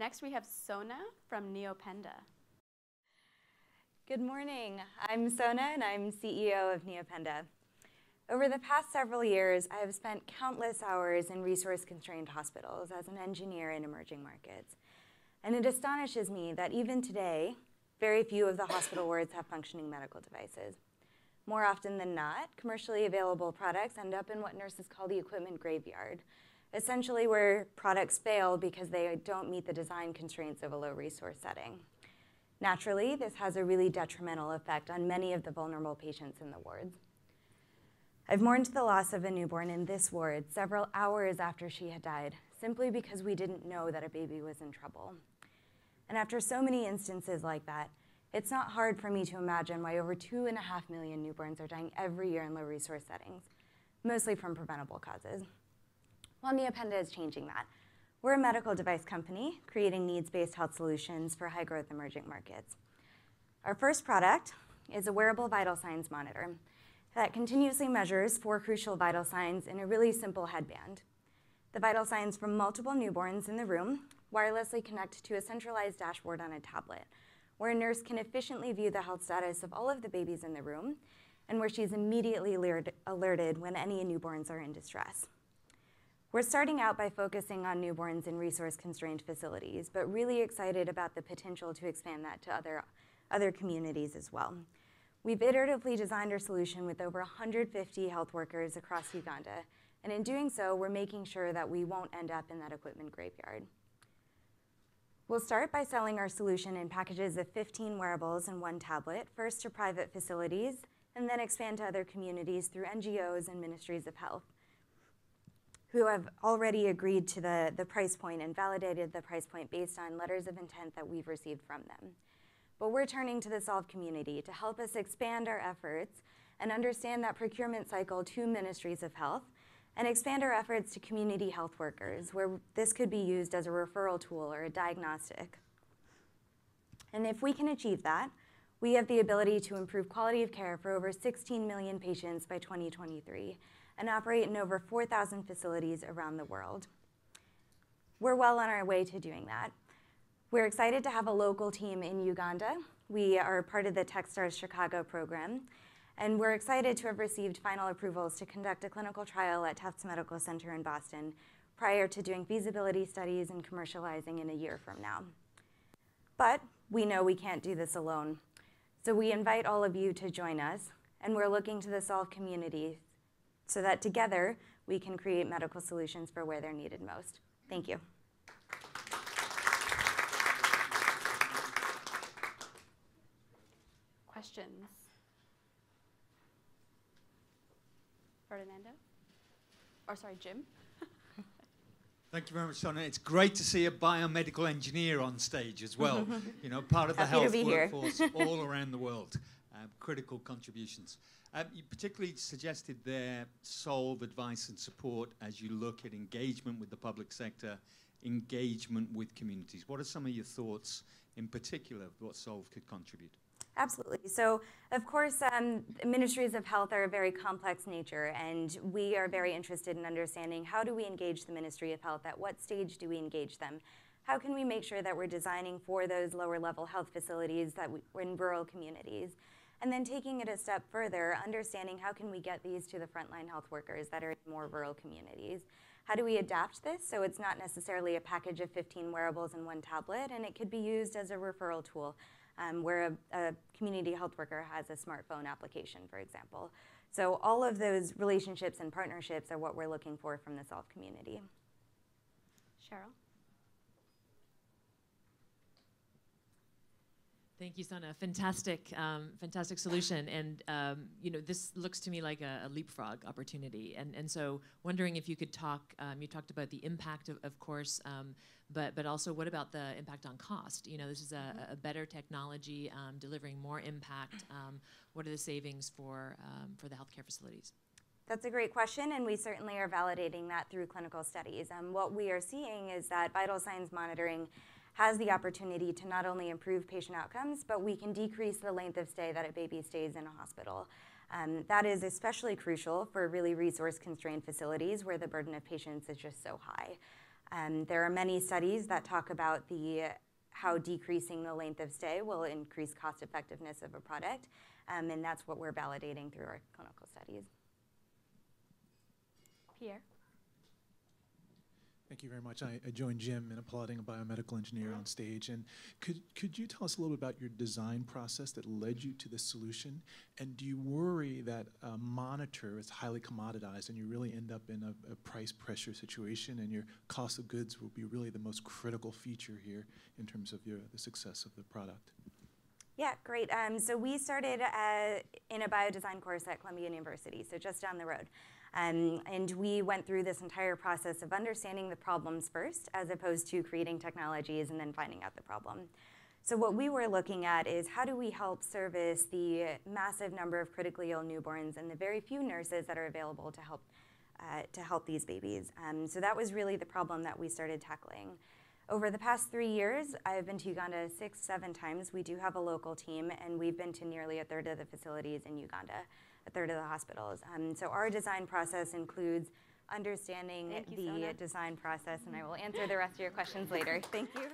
Next, we have Sona from Neopenda. Good morning. I'm Sona, and I'm CEO of Neopenda. Over the past several years, I have spent countless hours in resource-constrained hospitals as an engineer in emerging markets. And it astonishes me that even today, very few of the hospital wards have functioning medical devices. More often than not, commercially available products end up in what nurses call the equipment graveyard, essentially where products fail because they don't meet the design constraints of a low resource setting. Naturally, this has a really detrimental effect on many of the vulnerable patients in the wards. I've mourned the loss of a newborn in this ward several hours after she had died, simply because we didn't know that a baby was in trouble. And after so many instances like that, it's not hard for me to imagine why over two and a half million newborns are dying every year in low resource settings, mostly from preventable causes. Well, Neopenda is changing that. We're a medical device company creating needs-based health solutions for high-growth emerging markets. Our first product is a wearable vital signs monitor that continuously measures four crucial vital signs in a really simple headband. The vital signs from multiple newborns in the room wirelessly connect to a centralized dashboard on a tablet, where a nurse can efficiently view the health status of all of the babies in the room and where she's immediately alerted when any newborns are in distress. We're starting out by focusing on newborns in resource-constrained facilities, but really excited about the potential to expand that to other, other communities as well. We've iteratively designed our solution with over 150 health workers across Uganda, and in doing so, we're making sure that we won't end up in that equipment graveyard. We'll start by selling our solution in packages of 15 wearables and one tablet, first to private facilities, and then expand to other communities through NGOs and ministries of health who have already agreed to the, the price point and validated the price point based on letters of intent that we've received from them. But we're turning to the Solve community to help us expand our efforts and understand that procurement cycle to ministries of health and expand our efforts to community health workers, where this could be used as a referral tool or a diagnostic. And if we can achieve that, we have the ability to improve quality of care for over 16 million patients by 2023 and operate in over 4,000 facilities around the world. We're well on our way to doing that. We're excited to have a local team in Uganda. We are part of the Techstars Chicago program, and we're excited to have received final approvals to conduct a clinical trial at Tufts Medical Center in Boston prior to doing feasibility studies and commercializing in a year from now. But we know we can't do this alone. So we invite all of you to join us, and we're looking to the Solve community so that together we can create medical solutions for where they're needed most. Thank you. Questions? Ferdinando? Or sorry, Jim? Thank you very much, Sona. It's great to see a biomedical engineer on stage as well. you know, part of the Happy health workforce all around the world. Um, critical contributions. Um, you particularly suggested there solve advice and support as you look at engagement with the public sector, engagement with communities. What are some of your thoughts in particular of what Solve could contribute? Absolutely. So, of course, um, ministries of health are a very complex nature, and we are very interested in understanding how do we engage the Ministry of Health? At what stage do we engage them? How can we make sure that we're designing for those lower level health facilities that we, are in rural communities? And then taking it a step further, understanding how can we get these to the frontline health workers that are in more rural communities. How do we adapt this so it's not necessarily a package of 15 wearables and one tablet, and it could be used as a referral tool um, where a, a community health worker has a smartphone application, for example. So all of those relationships and partnerships are what we're looking for from the Solve community. Cheryl? Thank you, Sona. Fantastic, um, fantastic solution. And um, you know, this looks to me like a, a, leapfrog opportunity. And and so, wondering if you could talk. Um, you talked about the impact, of, of course, um, but but also what about the impact on cost? You know, this is a, a better technology um, delivering more impact. Um, what are the savings for for the healthcare facilities? That's a great question, and we certainly are validating that through clinical studies. And what we are seeing is that vital signs monitoring has the opportunity to not only improve patient outcomes, but we can decrease the length of stay that a baby stays in a hospital. Um, that is especially crucial for really resource constrained facilities where the burden of patients is just so high. Um, there are many studies that talk about the how decreasing the length of stay will increase cost effectiveness of a product, um, and that's what we're validating through our clinical studies. Pierre. Thank you very much. I, I joined Jim in applauding a biomedical engineer on stage. And could, could you tell us a little bit about your design process that led you to this solution? And do you worry that a monitor is highly commoditized and you really end up in a, a price pressure situation and your cost of goods will be really the most critical feature here in terms of your, the success of the product? Yeah, great. Um, so we started uh, in a biodesign course at Columbia University, so just down the road. Um, and we went through this entire process of understanding the problems first, as opposed to creating technologies and then finding out the problem. So what we were looking at is how do we help service the massive number of critically ill newborns and the very few nurses that are available to help uh, to help these babies. Um, so that was really the problem that we started tackling. Over the past three years, I've been to Uganda six, seven times. We do have a local team, and we've been to nearly a third of the facilities in Uganda a third of the hospitals. Um, so our design process includes understanding you, the Sona. design process, and I will answer the rest of your questions later. Thank you.